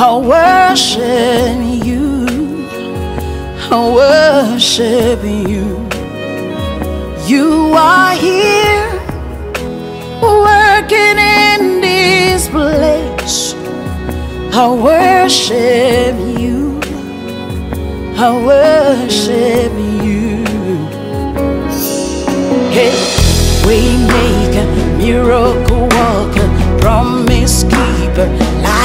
I worship you. I worship you. You are here, working in this place. I worship you. I worship you. Hey, we make a miracle worker, promise keeper,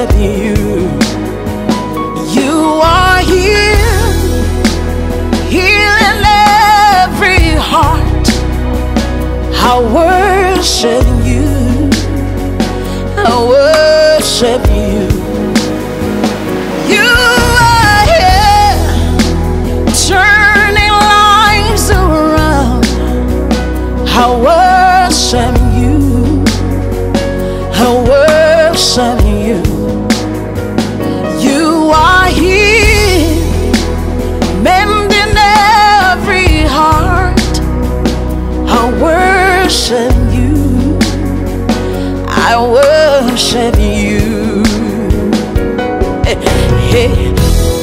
worship you. You are here, healing every heart. I worship you. I worship. You I worship you. Hey,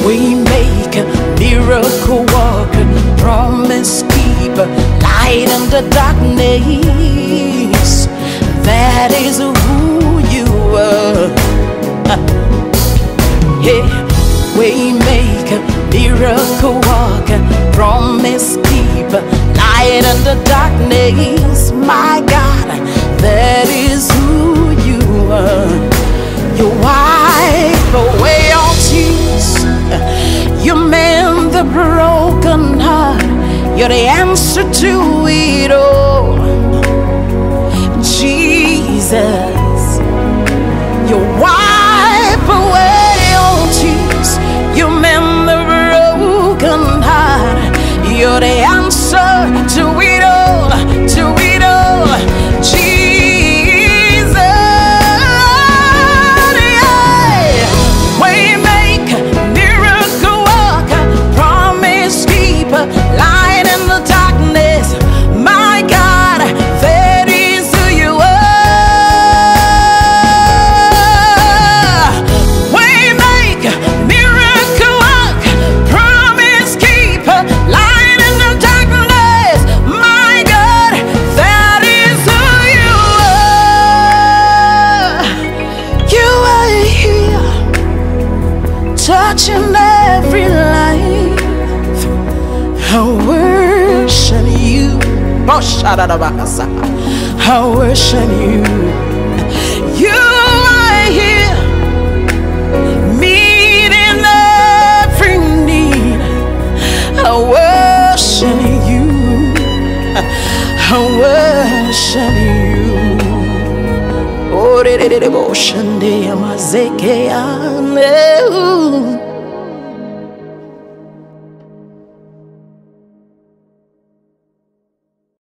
we make a miracle worker, promise keeper, light in the darkness. That is who you are. Hey, we make a miracle worker, promise keeper, light in the darkness. My God, is who you are. You wipe away all tears. You mend the broken heart. You're the answer to it all. Jesus, touching every life. I worship you. I worship you. You are here, meeting every need. I worship you. I worship you. Orerere boşan diye mazeke yanım